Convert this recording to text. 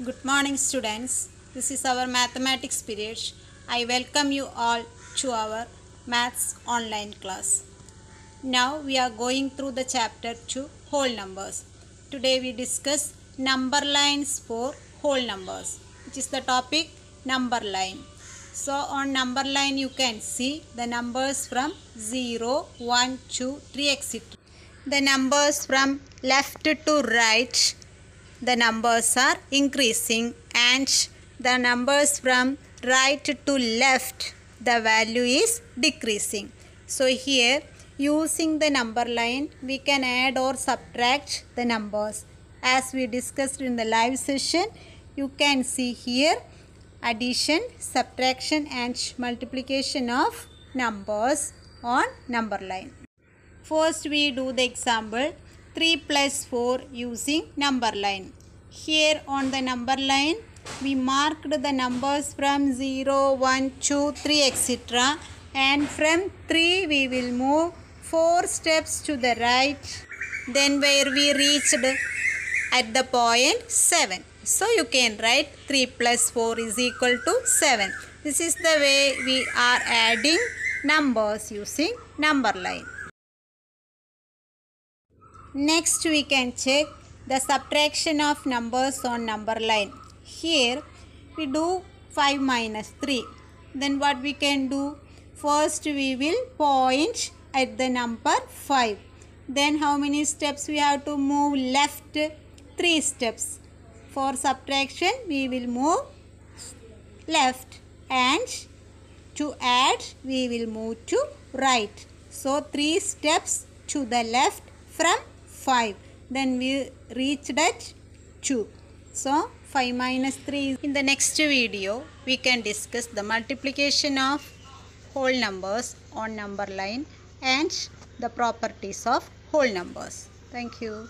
Good morning, students. This is our mathematics period. I welcome you all to our maths online class. Now we are going through the chapter to whole numbers. Today we discuss number lines for whole numbers, which is the topic number line. So on number line you can see the numbers from 0, 1, 2, 3 etc. The numbers from left to right the numbers are increasing and the numbers from right to left the value is decreasing. So here using the number line we can add or subtract the numbers. As we discussed in the live session you can see here addition subtraction and multiplication of numbers on number line. First we do the example 3 plus 4 using number line. Here on the number line we marked the numbers from 0, 1, 2, 3 etc. And from 3 we will move 4 steps to the right. Then where we reached at the point 7. So you can write 3 plus 4 is equal to 7. This is the way we are adding numbers using number line. Next we can check the subtraction of numbers on number line. Here we do 5 minus 3. Then what we can do? First we will point at the number 5. Then how many steps we have to move left? 3 steps. For subtraction we will move left and to add we will move to right. So 3 steps to the left from 5 then we reached at 2 so 5 minus 3 in the next video we can discuss the multiplication of whole numbers on number line and the properties of whole numbers. Thank you